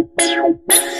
Thank you.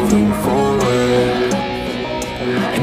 And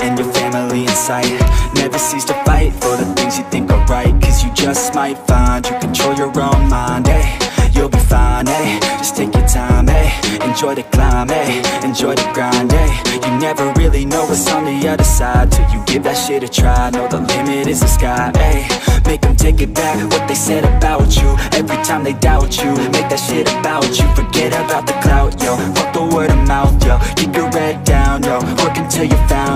and your family in sight. Never cease to fight for the things you think are right Cause you just might find you control your own mind, eh? You'll be fine, eh? Just take your time, eh? Enjoy the climb, eh? Enjoy the grind, eh? You never really know what's on the other side Till you give that shit a try. Know the limit is the sky, eh? Make them take it back what they said about you. Every time they doubt you Make that shit about you. Forget about the clout, yo. Fuck the word of mouth, yo. Keep your head down, yo. Work until you found,